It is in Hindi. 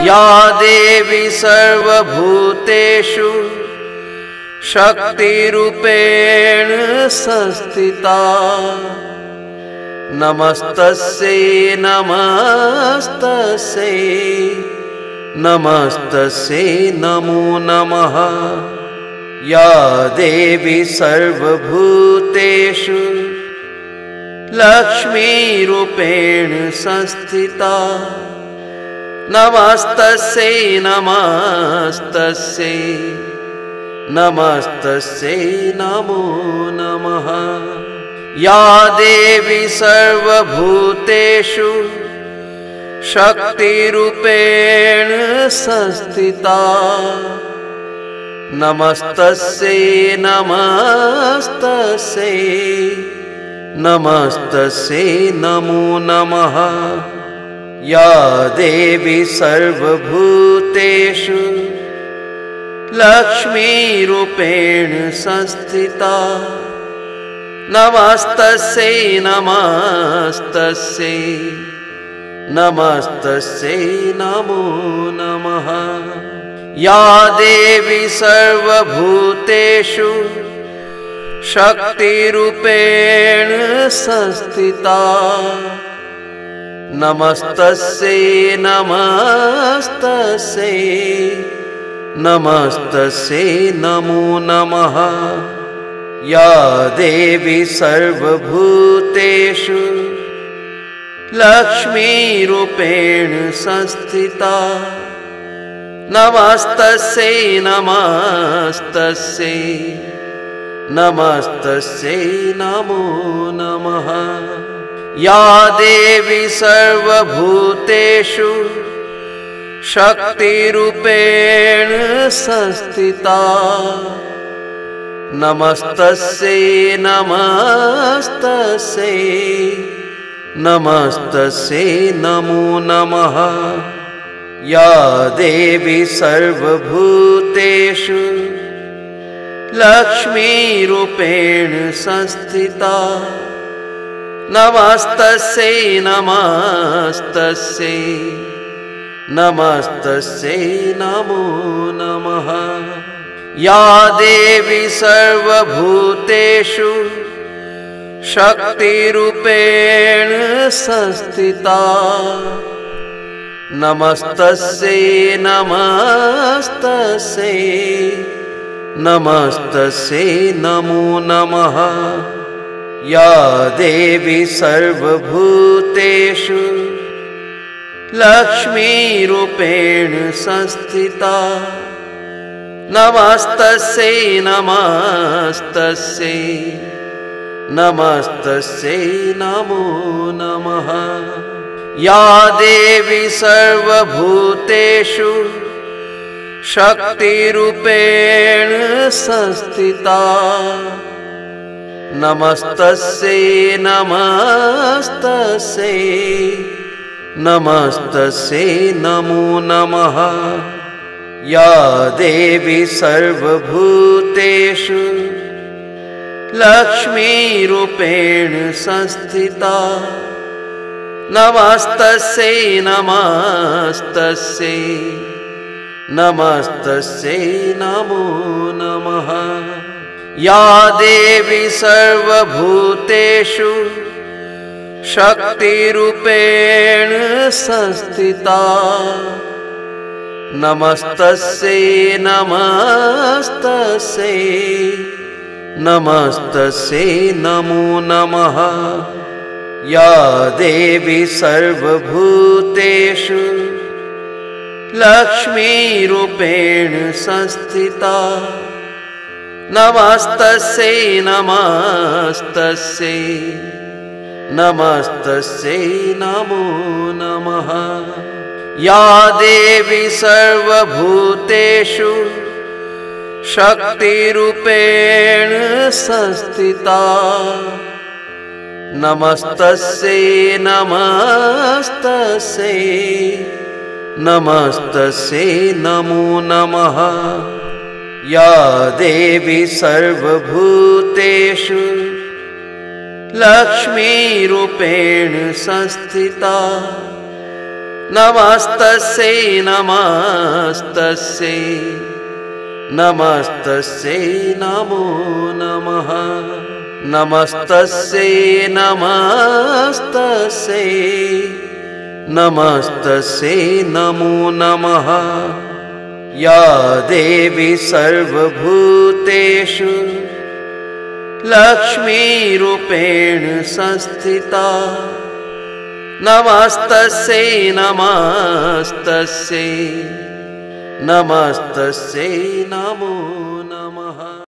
या देवी सर्वभूतेषु शक्तिरूपेण संस्थिता। नमस्तस्यै नमस्तस्यै नमस्तस्यै, नमो नमः। या देवी सर्वभूतेषु लक्ष्मीरूपेण संस्थिता। नमस्तस्यै नमस्तस्यै नमस्तस्यै नमो नमः। या देवी सर्वभूतेषु शक्तिरूपेण संस्थिता। नमस्तस्यै नमस्तस्यै नमस्तस्यै नमो नमः। या देवी सर्वभूतेषु, लक्ष्मीरूपेण संस्थिता। नमस्तस्यै नमस्तस्यै नमस्तस्यै, नमो नमः। या देवी सर्वभूतेषु, शक्तिरूपेण संस्थिता। नमस्तस्यै नमस्तस्यै नमस्तस्यै नमो नमः। या देवी सर्वभूतेषु। लक्ष्मीरूपेण संस्थिता। नमस्तस्यै नमस्तस्यै नमस्तस्यै नमो नमः। या देवी सर्वभूतेषु शक्तिरूपेण संस्थिता। नमस्तस्यै नमस्तस्यै नमस्तस्यै, नमो नमः। या देवी सर्वभूतेषु लक्ष्मीरूपेण संस्थिता। नमस्तस्यै नमस्तस्यै नमस्तस्यै नमो नमः। या देवी सर्वभूतेषु शक्तिरूपेण संस्थिता। नमस्तस्यै नमस्तस्यै नमस्तस्यै नमो नमः। या देवी सर्वभूतेषु, लक्ष्मीरूपेण संस्थिता। नमस्तस्यै नमस्तस्यै नमस्तस्यै नमो नमः। या देवी सर्वभूतेषु, शक्तिरूपेण संस्थिता। नमस्तस्यै नमस्तस्यै नमस्तस्यै नमो नमः। या देवी सर्वभूतेषु। लक्ष्मीरूपेण संस्थिता। नमस्तस्यै नमस्तस्यै नमस्तस्यै नमो नमः। या देवी सर्वभूतेषु शक्तिरूपेण संस्थिता। नमस्तस्यै नमस्तस्यै नमस्तस्यै, नमो नमः। या देवी सर्वभूतेषु लक्ष्मीरूपेण संस्थिता। नमस्तस्यै नमस्तस्यै नमस्तस्यै नमो नमः। या देवी सर्वभूतेषु शक्तिरूपेण संस्थिता। नमस्तस्यै नमस्तस्यै नमस्तस्यै नमो नमः। या देवी सर्वभूतेषु, लक्ष्मीरूपेण संस्थिता। नमस्तस्यै नमस्तस्यै नमस्तस्यै, नमो नमः। नमस्तस्यै नमस्तस्यै नमस्तस्यै, नमो नमः। या देवी सर्वभूतेषु लक्ष्मीरूपेण संस्थिता। नमस्तस्यै नमस्तस्यै नमस्तस्यै नमो नमः।